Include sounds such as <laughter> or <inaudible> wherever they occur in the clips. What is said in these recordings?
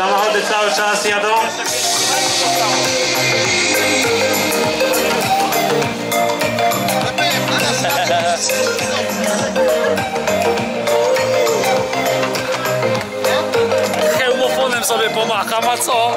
Samochody cały czas jadą. Hełmofonem sobie pomacham, a co?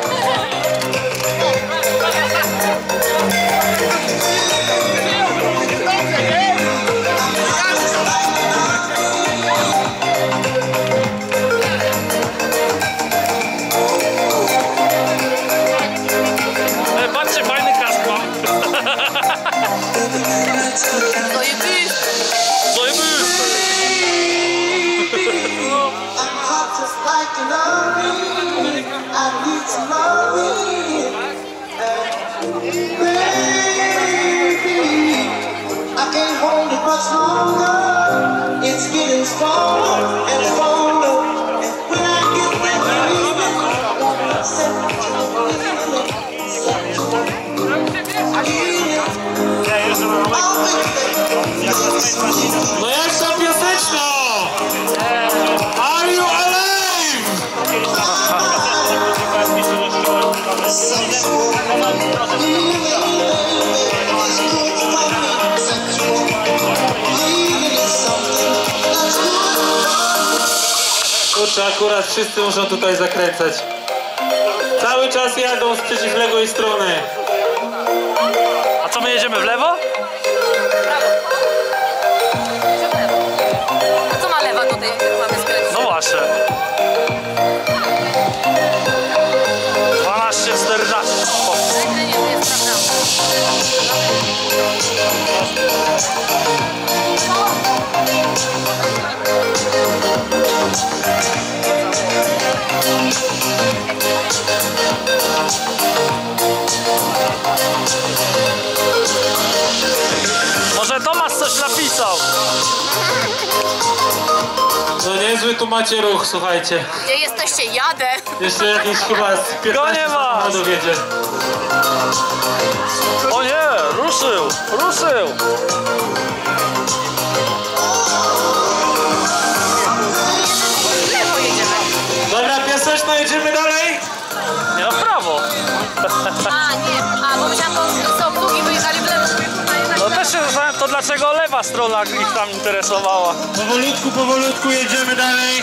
It's getting stronger and stronger. Kurczę, akurat wszyscy muszą tutaj zakręcać. Cały czas jadą z przeciwległej strony. A co, my jedziemy w lewo? A co ma lewa tutaj? Mamy skręcić. No właśnie. Niezły tu macie ruch, słuchajcie. Gdzie jesteście? Jadę. Jeszcze jakiś chyba z 15 Go nie ma. samochodów jedzie. O nie, ruszył, ruszył. To dlaczego lewa strona ich tam interesowała. Powolutku, powolutku jedziemy dalej.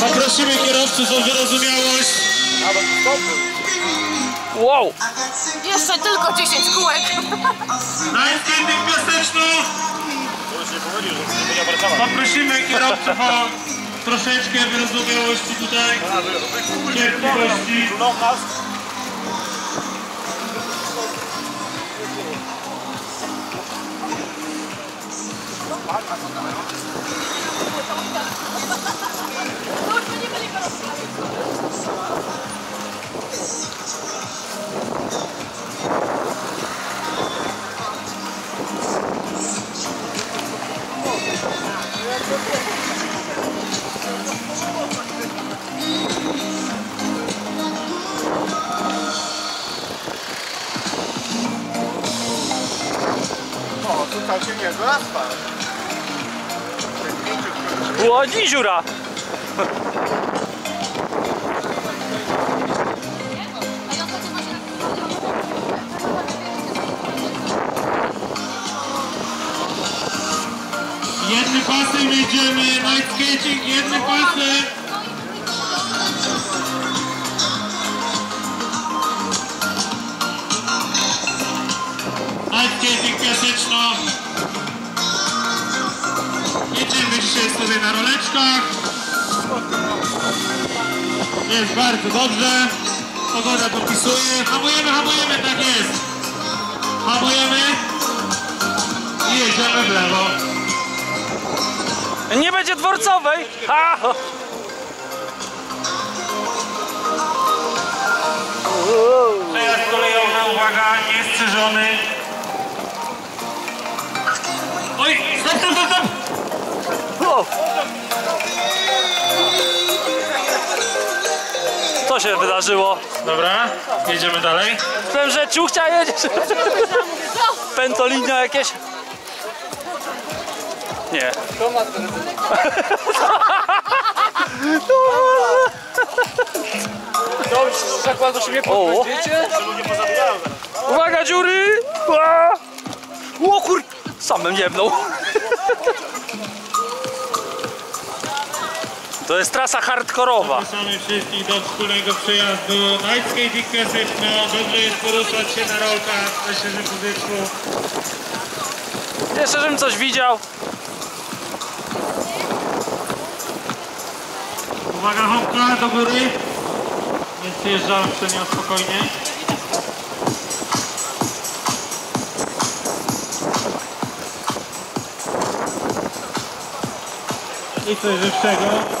Poprosimy kierowców o wyrozumiałość. Wow, Jeszcze tylko 10 kółek. Najskietek piaseczno. Poprosimy kierowców o troszeczkę wyrozumiałości tutaj. Cierpliwości. O, tu całkiem niezły. Łodzi dziura. Jednym pasem jedziemy, night skating, jednym pasem. Night skating piaseczno. Dzisiaj sobie na roleczkach. Jest bardzo dobrze. Pogoda dopisuje. Hamujemy, hamujemy, tak jest. Hamujemy. I jedziemy w lewo. Nie będzie dworcowej. Ha! Przejazd kolejowy, uwaga, niestrzeżony. Oj, stop, stop, stop, stop! O! Co się wydarzyło? Dobra, jedziemy dalej. Wiem, że ciuchcia jedzie. Pentolinia jakieś? Nie. zakładu się mnie O. podpowiedziecie? Uwaga, dziury! O kur... Samym jebnął. To jest trasa hardkorowa. Zapraszamy wszystkich do wspólnego przejazdu Night Klasyczno. Dobrze jest poruszać się na rolkach, na świeżym powietrzu. Jeszcze żebym coś widział. Uwaga, hopka do góry. Przyjeżdżałem przy nią spokojnie. I coś żywszego.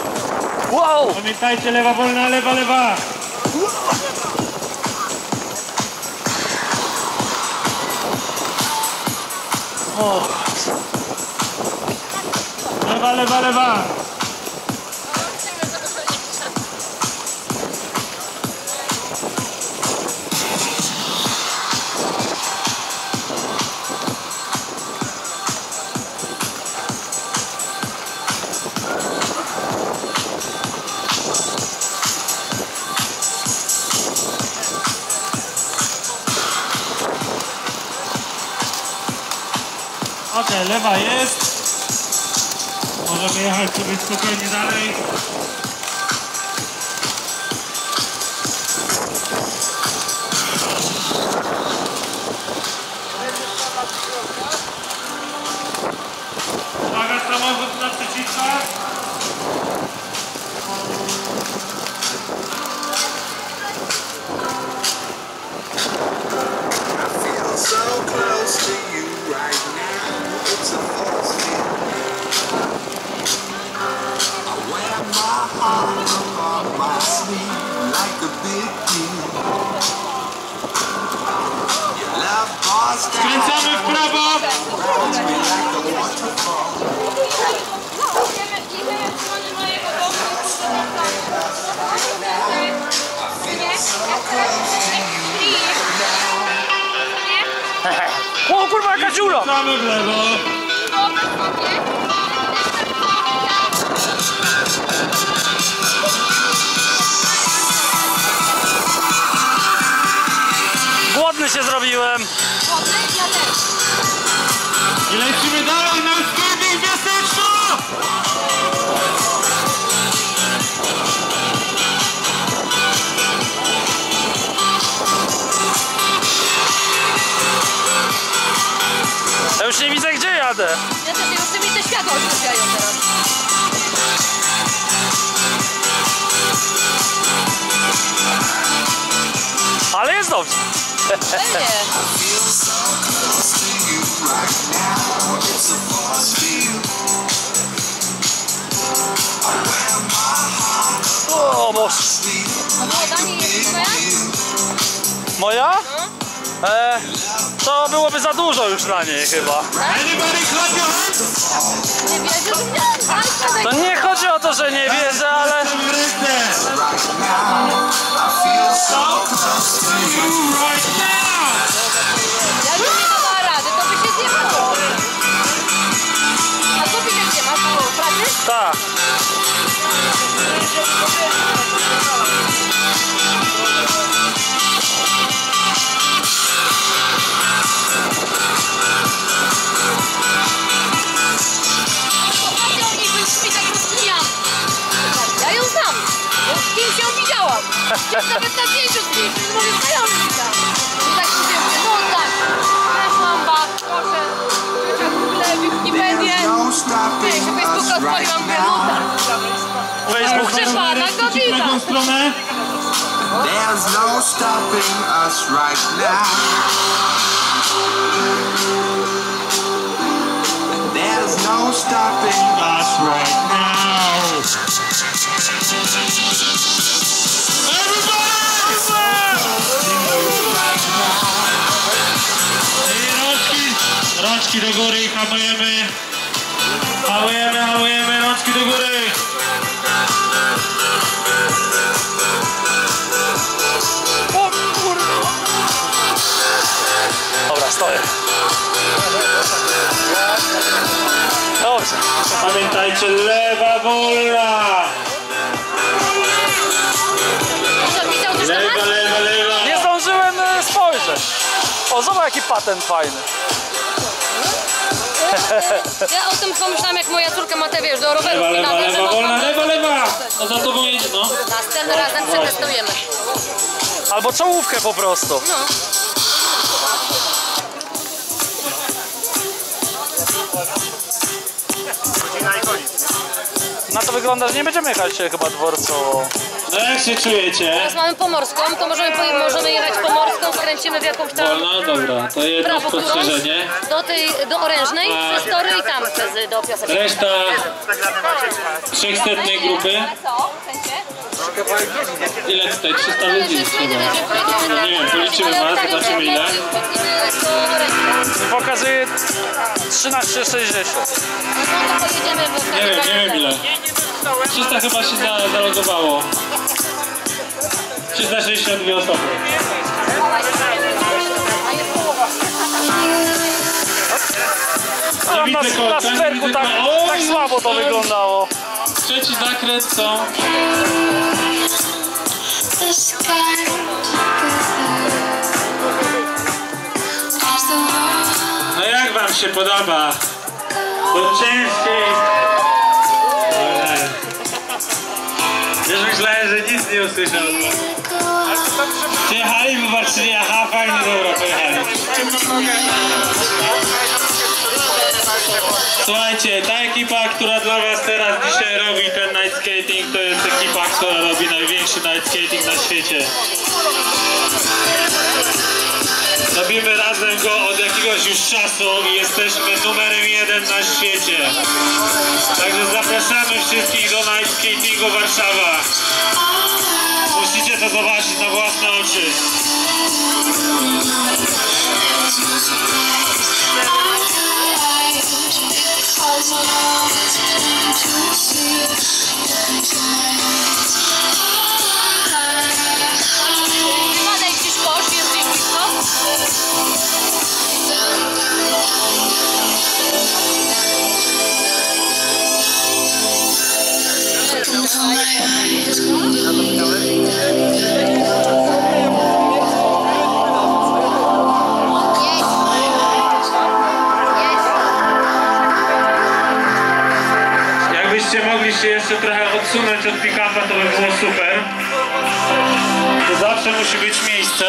Wow! Pamiętajcie, lewa wolna, lewa, lewa. Lewa, lewa, lewa. Lewa jest. Możemy jechać sobie spokojnie dalej. W lewo. Głodny się zrobiłem. I lecimy dalej na skating już nie widzę gdzie jadę. Ja też już ty mi te światła odstawiają teraz. Ale jest dobrze. Pewnie. O, A nie jest twoja? Moja? E, to byłoby za dużo już dla niej chyba. Anybody clap your hands? Nie wierzysz w mnie? Ale To nie chodzi o to, że nie wierzę, ale... W Gdzieś nawet na zdjęciu z kimś, z moim znajomym widziałam. I tak mówię, no tak. Weszłam, ba, proszę. Google, Wikipedię. No się Facebooka odpaliłam, mówię, no tak. Facebook W. There's no stopping us right now. There's no stopping us right now. Rączki do góry i hamujemy. Hamujemy, hamujemy, rączki do góry. O kurwa. Dobra, stoję. Dobrze. Pamiętajcie, lewa wolna. Co, widział coś na Lewa, nas? lewa. O, zobacz jaki patent fajny. Ja o tym pomyślałam, jak moja córka ma te, wiesz, do roweru Lewa, lewa, lewa, wolna, lewa, lewa! No za tobą jedzie, no. Następnym razem przetestujemy. Albo czołówkę po prostu. No. Na to wygląda, że nie będziemy jechać się chyba dworcowo. No jak się czujecie? Teraz mamy pomorską, to możemy, poje- możemy jechać pomorską, skręcimy w jakąś tam Wolno, dobra, to jedno prawo spostrzeżenie. do tej, do orężnej, A. przez tory i tam przez, do piaseczka. Reszta trzechsetnej grupy. Co? W sensie? Ile tutaj? 300 ludzi chyba. Nie wiem, policzymy was, zobaczymy ile. Pokazuje 13,60. Nie wiem, nie wiem ile. 300 chyba się za, zalogowało. 362 osoby. Nie na, widzę na sterku widzę tak, tak słabo to wyglądało. Trzeci zakręt world No jak wam się podoba? To. Ojej. Już myślałem, że nic nie usłyszał. Przyjechali, popatrzyli, aha, fajnie, dobra, pojechali. Słuchajcie, ta ekipa, która dla was teraz dzisiaj robi ten night skating, to jest ekipa, która robi największy night skating na świecie. Robimy razem go od jakiegoś już czasu i jesteśmy numerem jeden na świecie. Także zapraszamy wszystkich do Night Skatingu Warszawa. Musicie to zobaczyć na własne oczy. Ma gdzieś gdzieś. Jakbyście mogli się jeszcze trochę odsunąć od pick-upa, to by było super. To zawsze musi być miejsce.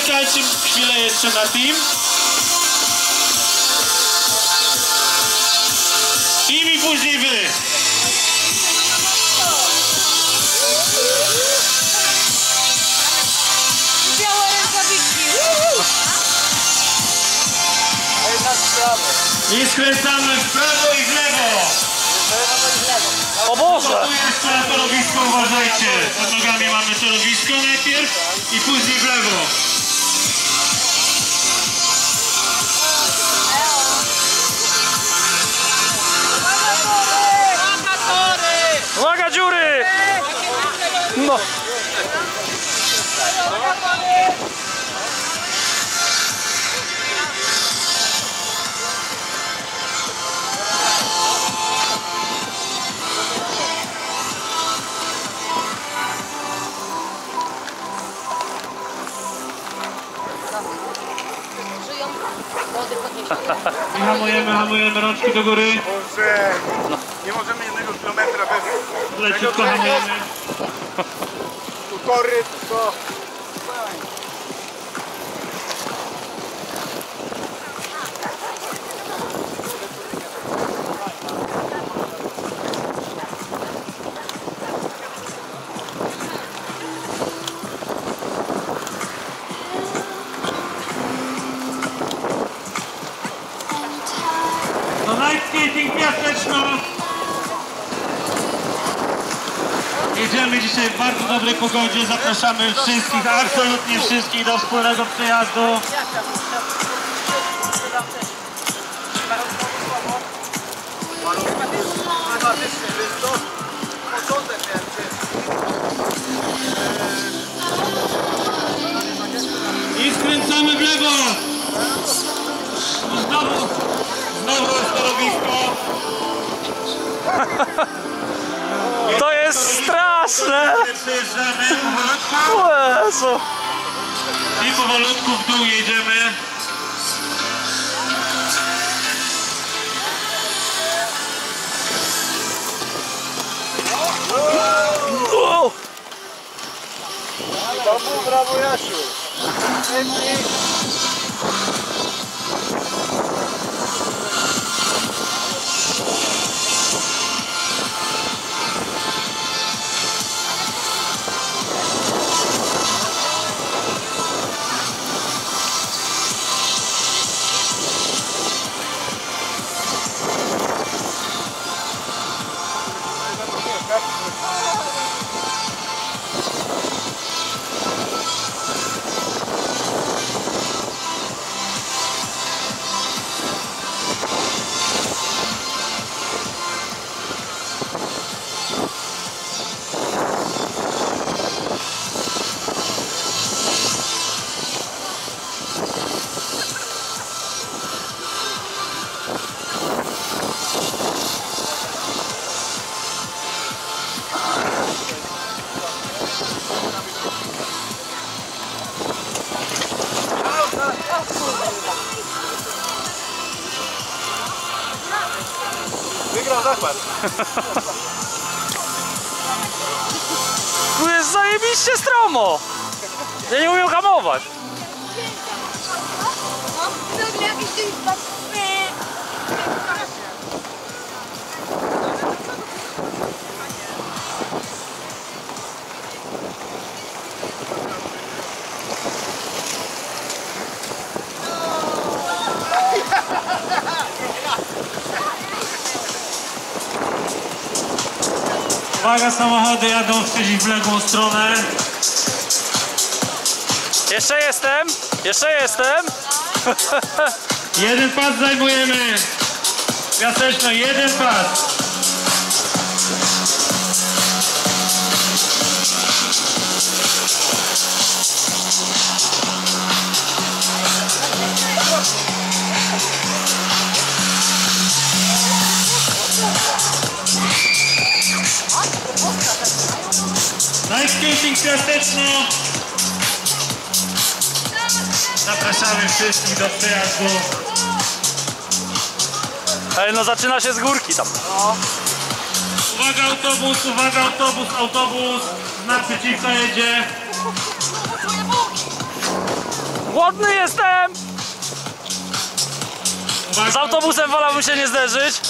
Zaczekajcie chwilę jeszcze na team. Team i później wy. Białe rękawiczki. I skręcamy w prawo i w lewo. O Boże! Tu na torowisko uważajcie. Pod nogami mamy torowisko najpierw i później w lewo. Uwaga dziury! No. Hamujemy, hamujemy rączki do góry. Boże, nie możemy jednego kilometra bez Leciutko hamujemy. półtory, tylko... No dobrej pogodzie. Zapraszamy wszystkich, absolutnie wszystkich do wspólnego przejazdu. I skręcamy w lewo. nowe stanowisko. To jest straszne! Jezu. i powolutku w dół jedziemy. Wow. Brawo Jasiu. Uwaga, samochody jadą w przeciwległą stronę. Jeszcze jestem, jeszcze jestem. <laughs> <laughs> Jeden pas zajmujemy. Piaseczno, jeden pas. Night skating Piaseczno. Zapraszamy wszystkich do przejazdu. Ej, no zaczyna się z górki tam. Uwaga autobus, uwaga autobus, autobus. Naprzeciwko jedzie. Głodny jestem! Z autobusem wolałbym się nie zderzyć.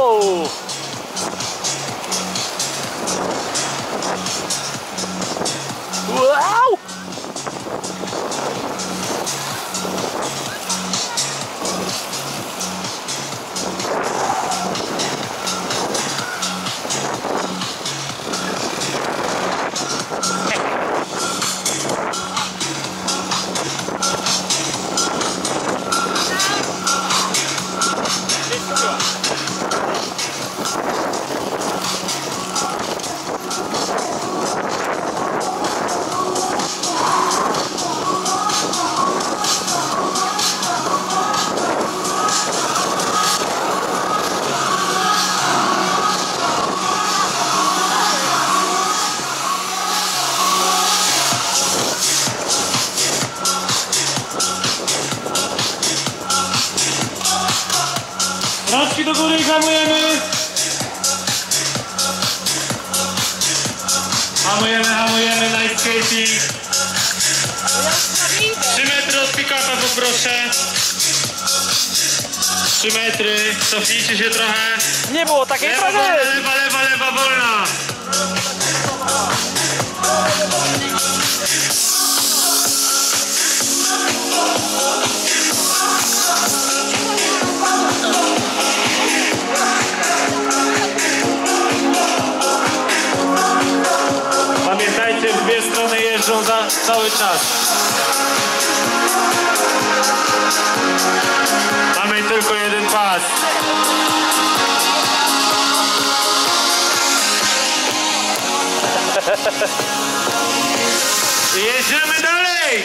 Wow. I hamujemy. Hamujemy, hamujemy, night skating. 3 metry od pick-upa poproszę. 3 metry, cofnijcie się trochę. Nie było takiej Lewa, wolna, lewa, lewa, lewa, wolna. Za cały czas. Mamy tylko jeden pas. Jedziemy dalej!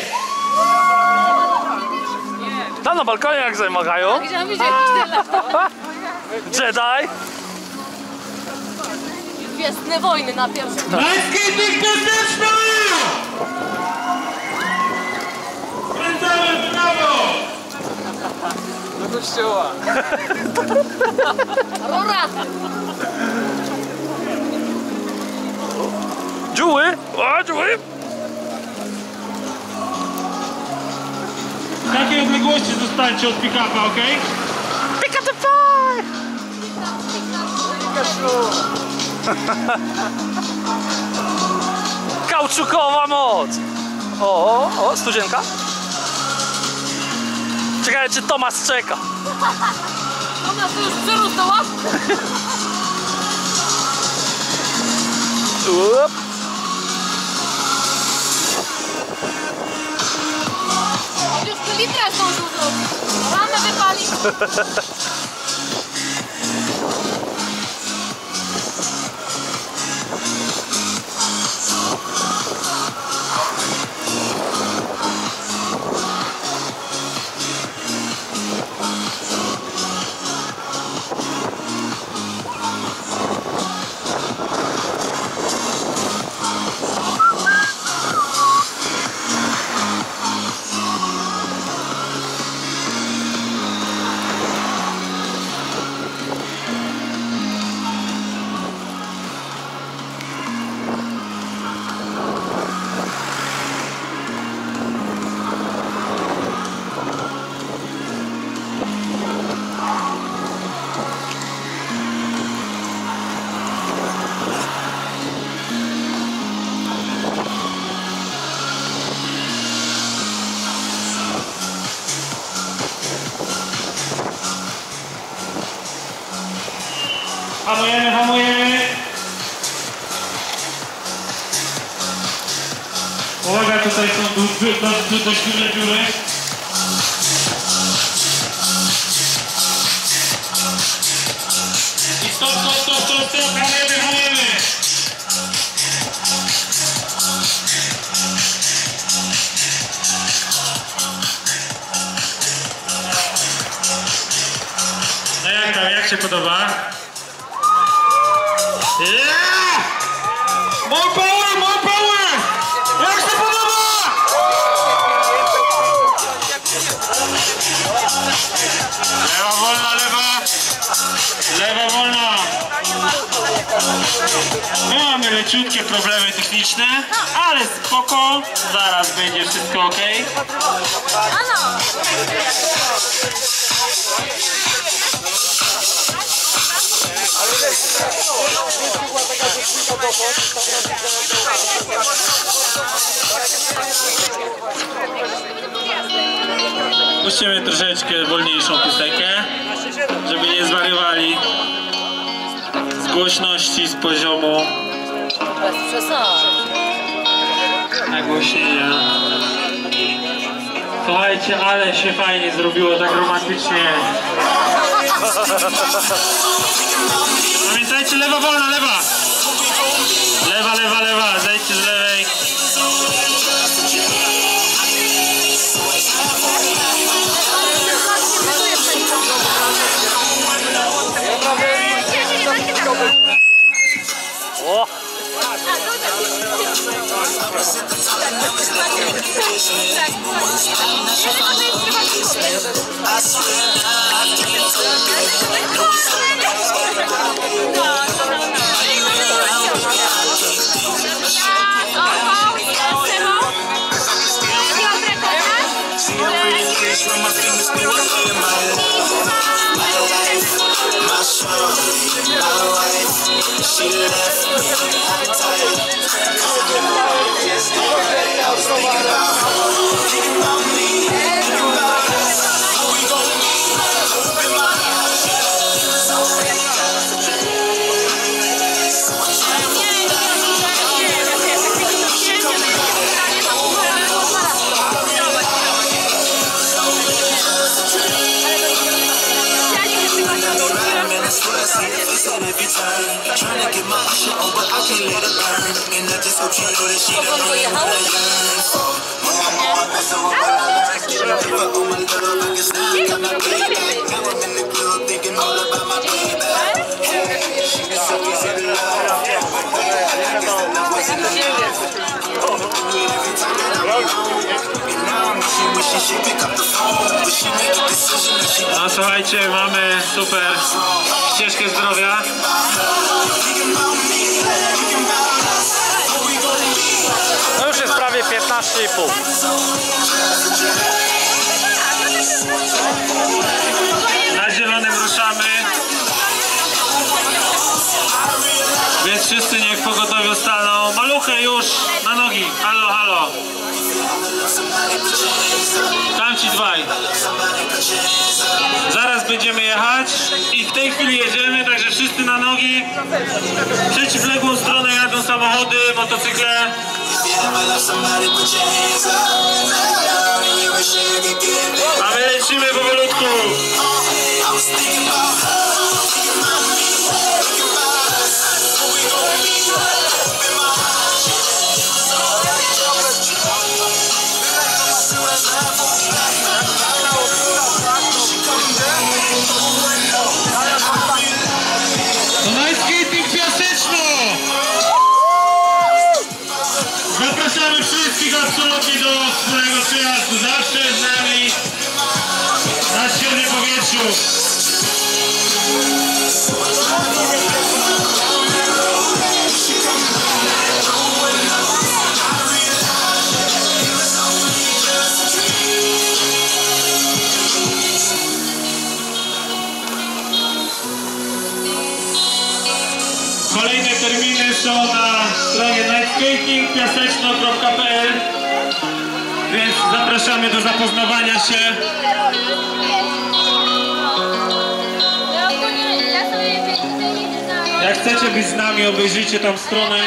Tam na balkonie jak zamachają. Chciałam Jedi. Gwiezdne wojny na pierwszym. Najskating bezpieczny! Kręcamy w prawo! Roraty. Dziuły. O, dziuły. W takiej odległości zostańcie od pick-upa, ok? Pika the pie. <laughs> Kauczukowa moc. O, o, o, studzienka. Ciekawe czy Tomas czeka. Ona to już przyrósł do łapki. Już tu litra zdążył zrobić. Ramę wypalić. <laughs> Hamujemy, hamujemy. Uwaga, tutaj są dość, du- dość duże dziury. I stop, stop, stop, stop, stop, hamujemy, hamujemy. No jak tam, jak się podoba? Leciutkie problemy techniczne, ale spoko, zaraz będzie wszystko ok. Ano. Puścimy troszeczkę wolniejszą piosenkę, żeby nie zwariowali z głośności, z poziomu Bez przesady. nagłośnienia. Słuchajcie, ale się fajnie zrobiło, tak romantycznie. Pamiętajcie, lewa wolna, lewa! Lewa, lewa, lewa, zejdźcie z lewej. O, I swear I can't Think about I I? I I I I I a she No słuchajcie, mamy super ścieżkę zdrowia. No już jest prawie 15,5. Na zielonym ruszamy. Więc wszyscy niech w pogotowiu staną. Maluchy już na nogi. Halo, halo. Tamci dwaj. Zaraz będziemy jechać i w tej chwili jedziemy, także wszyscy na nogi. W przeciwległą stronę jadą samochody, motocykle. If you ever love zapoznawania się. Jak chcecie być z nami, obejrzyjcie tam stronę.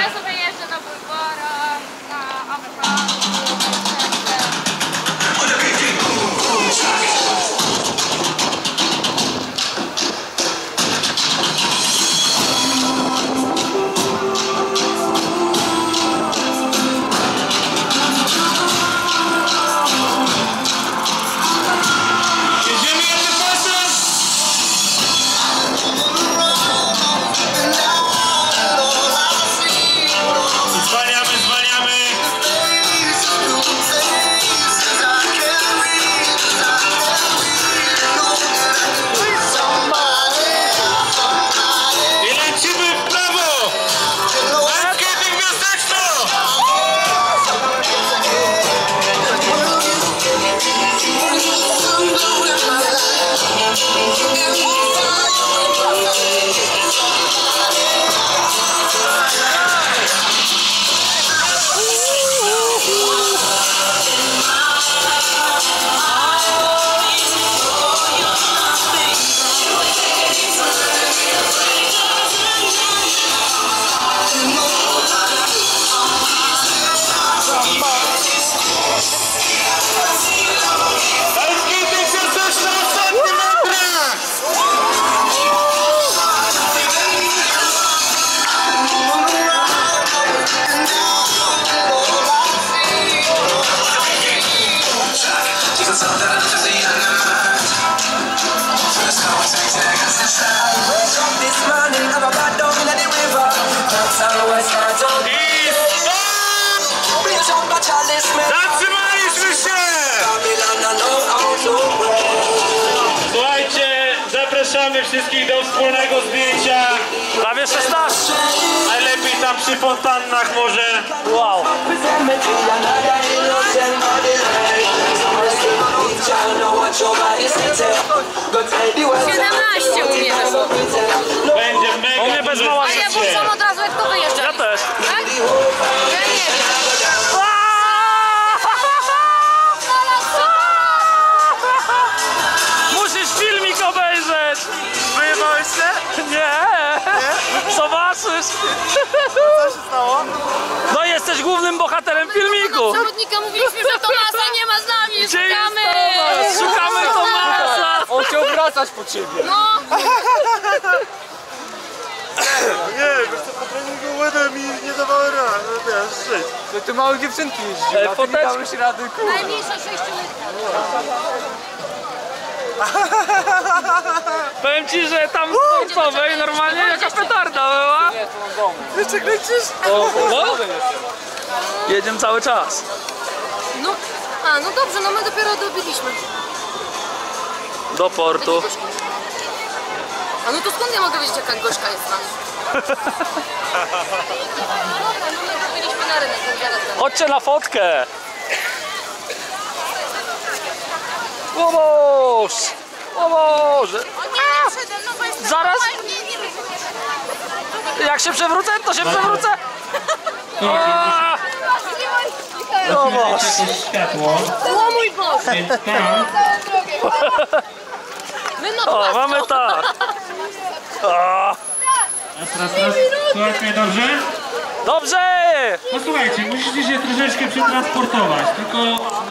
Zapraszamy wszystkich do wspólnego zdjęcia. Prawie 16. Najlepiej tam przy fontannach może. Wow. World. 17 umiem. Będzie mega U mnie bez mała A ja włączam od razu jak to wyjeżdża. Zobaczysz! Co się stało? No jesteś głównym bohaterem filmiku! Przewodnika mówiliśmy, że Tomasa nie ma z nami. Gdzie Szukamy. Tomasz? Szukamy Tomasa! On chciał wracać po ciebie. No. Nie, wiesz co, po treningu łydę mi nie dawały rad, no wiesz, żyć. No to małe dziewczynki jeździły, a ty nie dałeś rady, kurwa. Najmniejsza sześcioletka. <laughs> Powiem ci, że tam w sportowej normalnie jaka petarda była. Jeszcze kręcisz? No, jedziemy cały czas. No, a no dobrze, no my dopiero dobiliśmy. Do portu. A no to skąd ja mogę wiedzieć jaka gorzka jest tam? <laughs> No będę. Chodźcie na fotkę. O Boż! O Boże! Zaraz! Jak się przewrócę, to się przewrócę! A! O Boż! Jakieś światło, O mój Boże! no O, mamy tak! A! Słuchajcie mnie dobrze? Dobrze! No słuchajcie, musicie się troszeczkę przetransportować, tylko